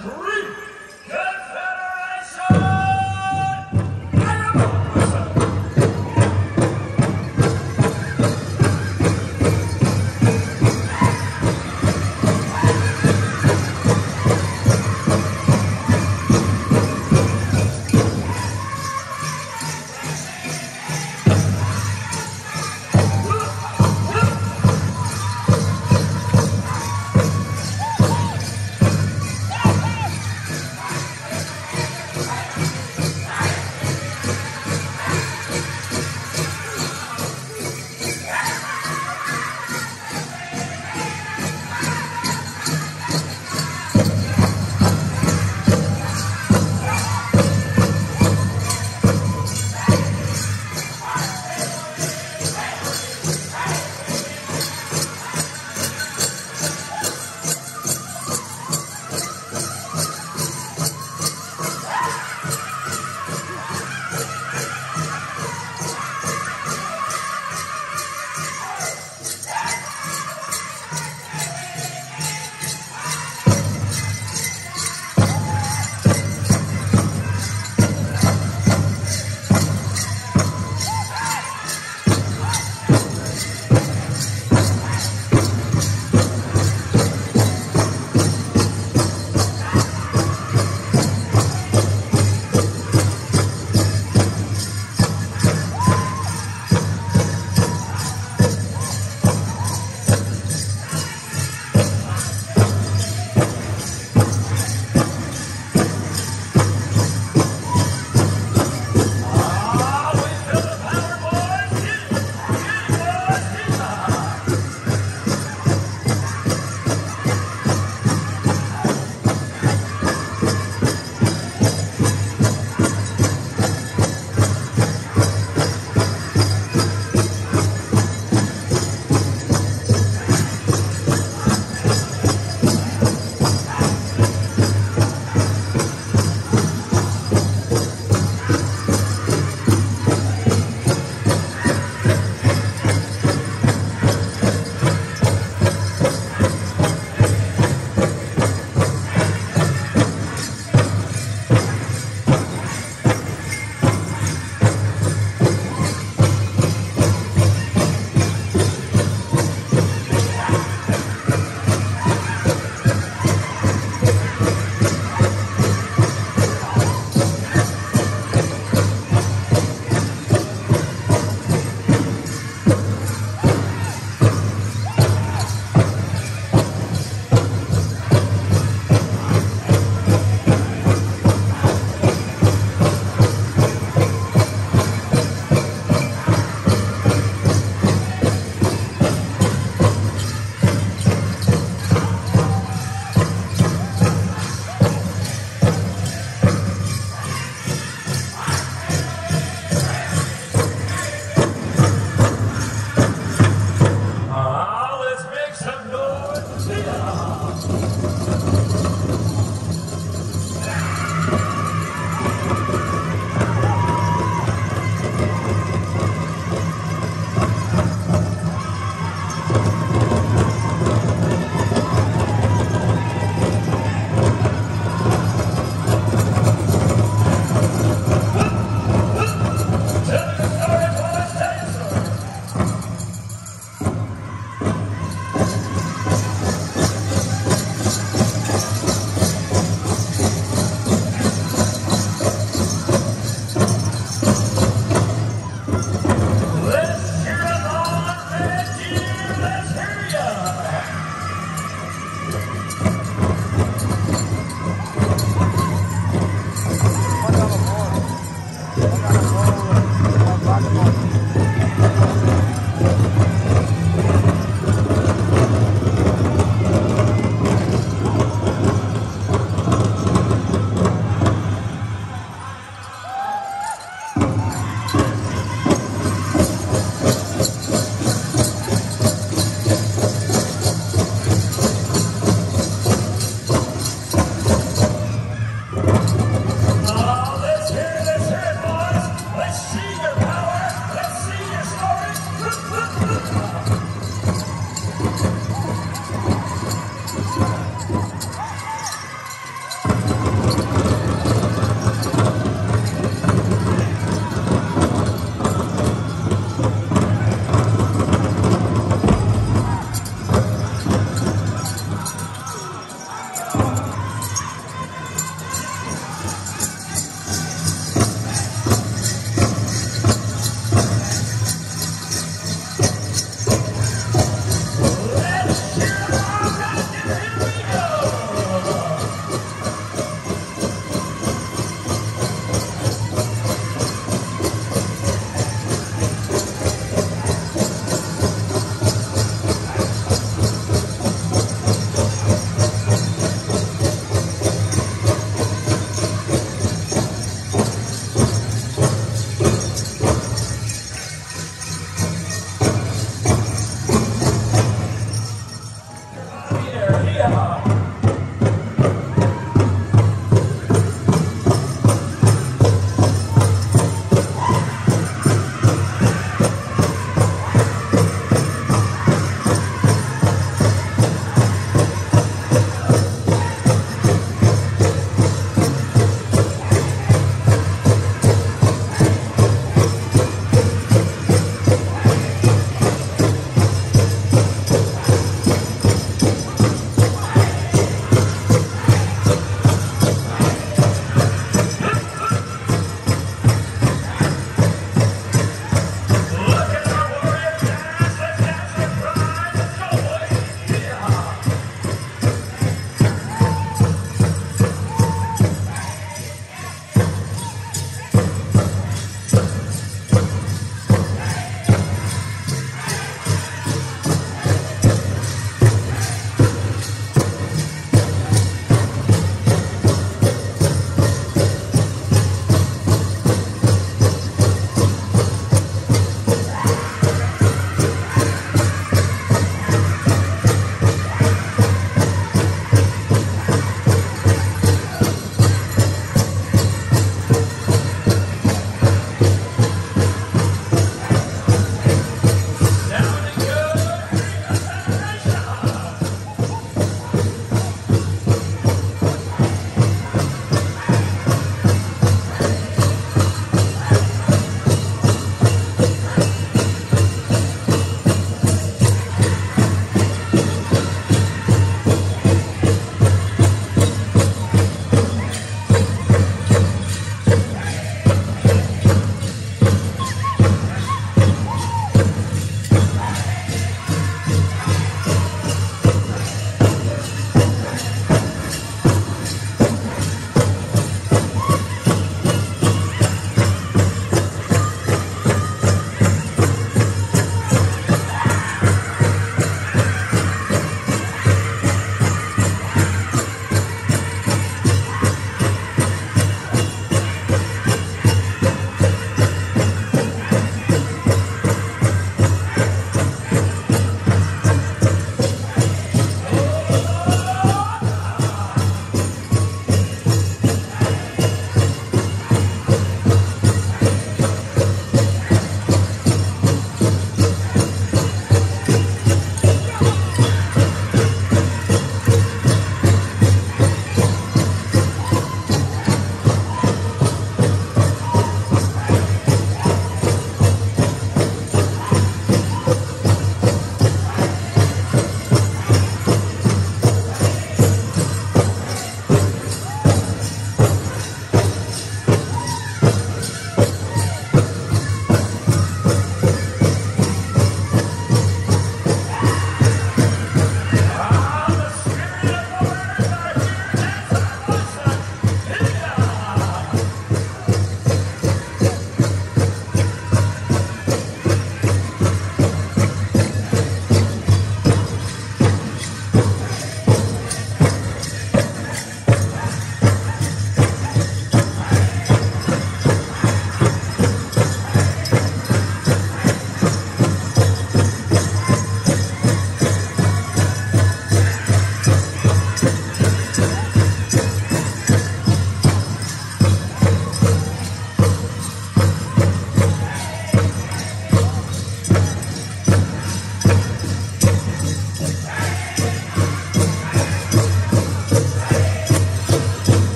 three,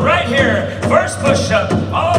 right here. First push-up, all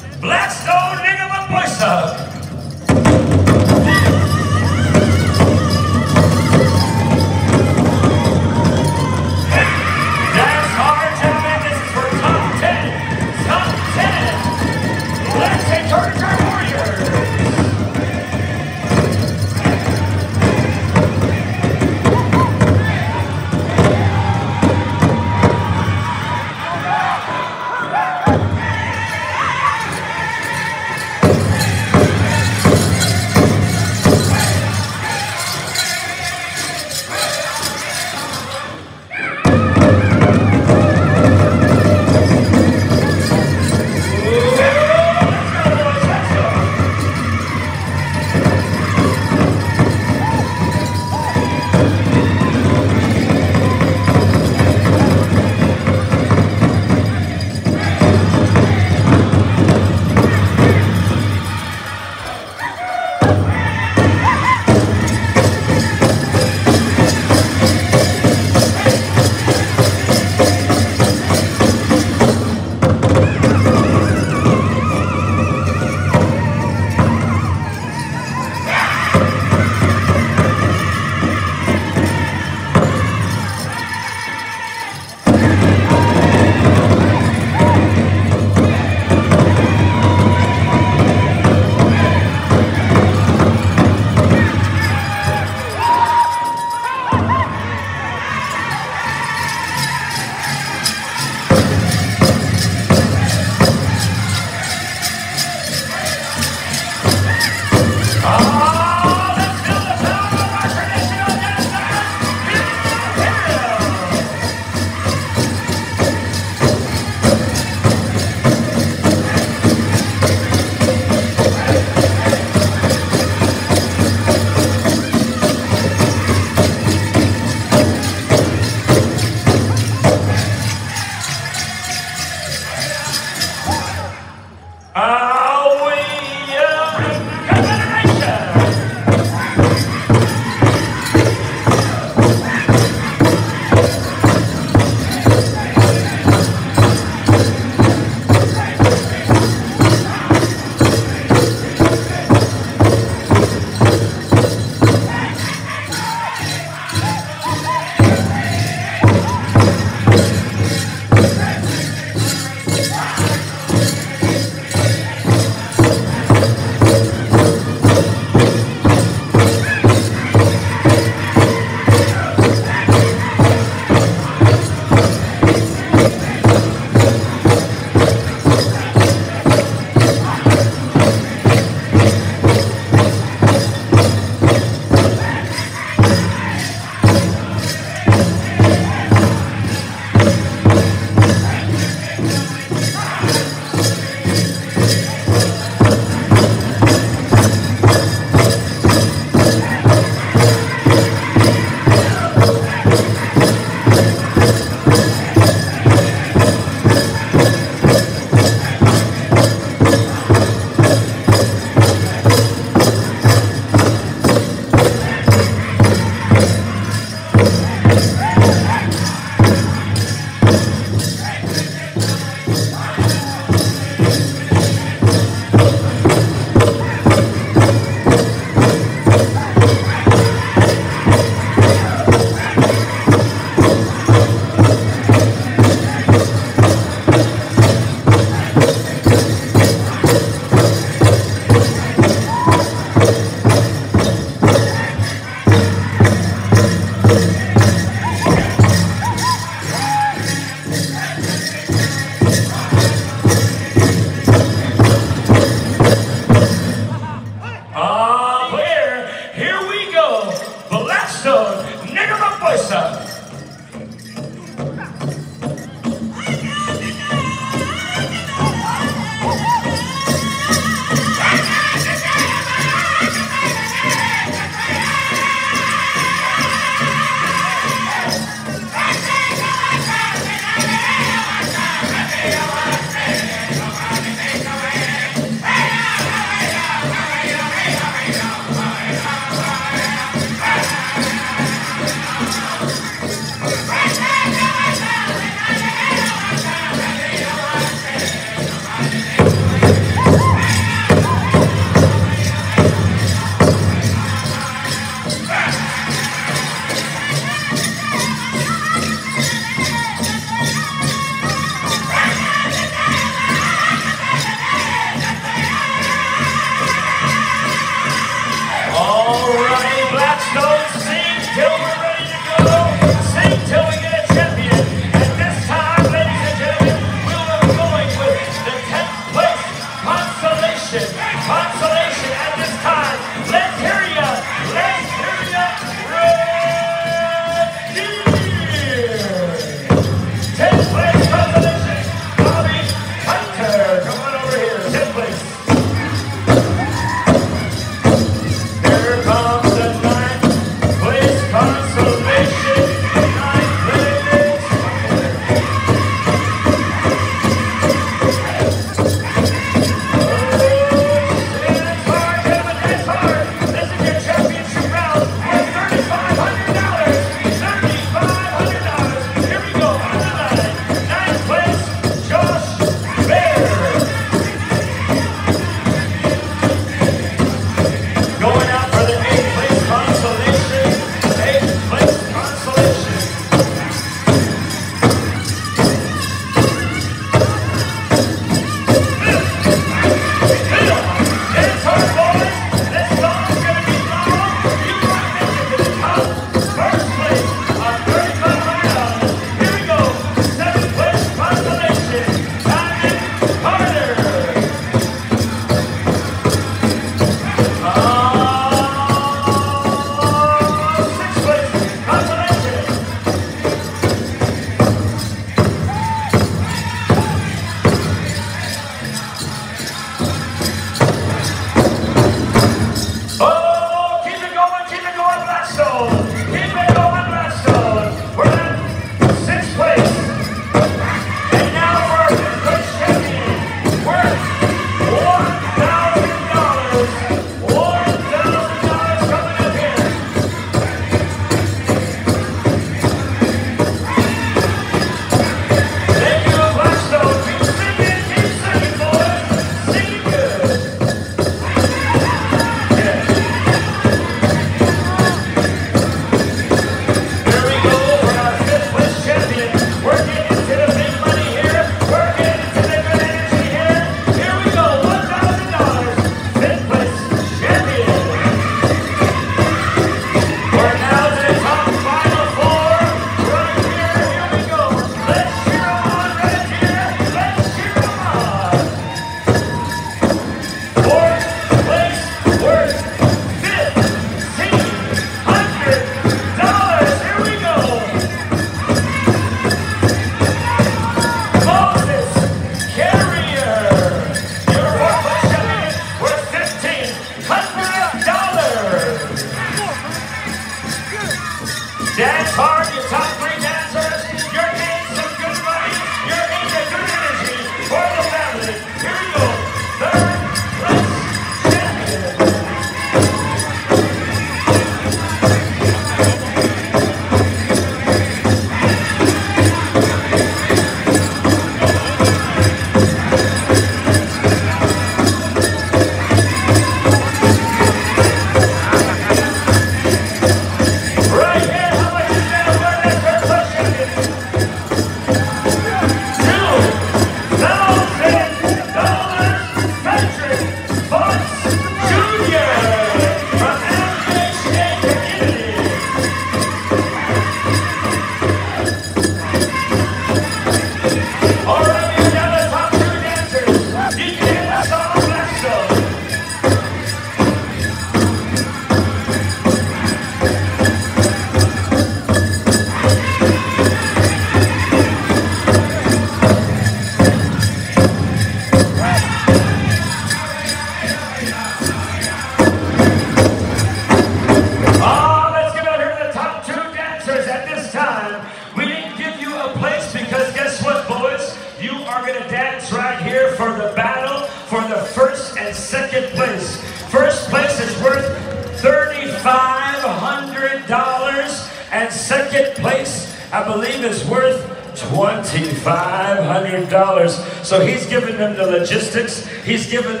He's given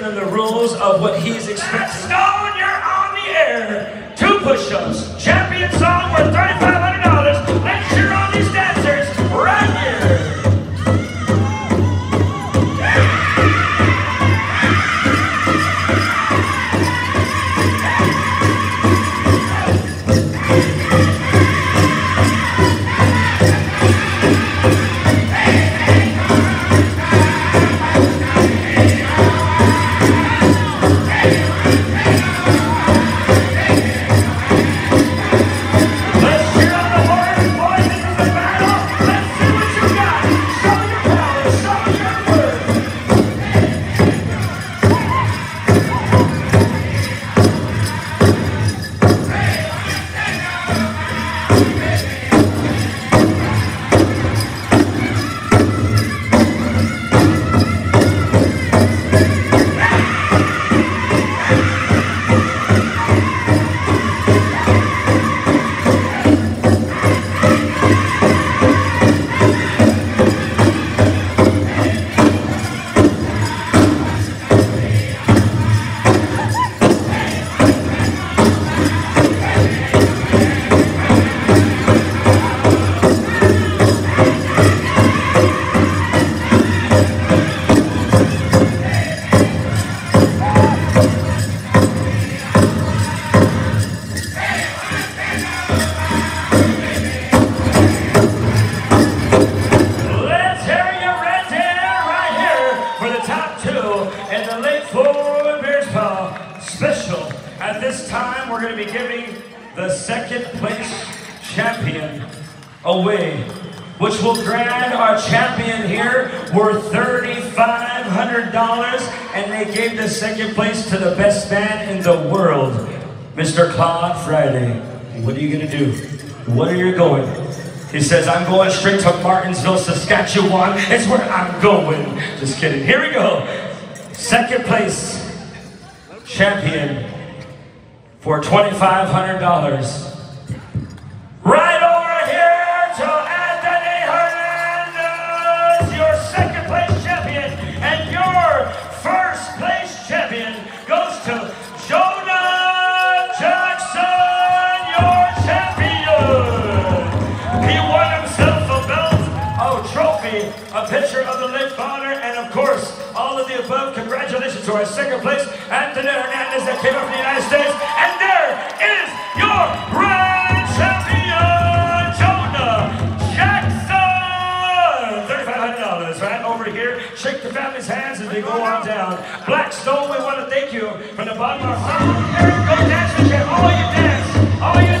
Con Friday. What are you going to do? What are you going? He says, I'm going straight to Martensville, Saskatchewan. It's where I'm going. Just kidding. Here we go. Second place champion for $2,500. second place, Anthony Hernandez, that came up from the United States. And there is your grand champion, Jonah Jackson. $3,500 right over here. Shake the family's hands as they go on down. Blackstone, we want to thank you from the bottom of our heart. Go dance with you. Oh, All you dance. All you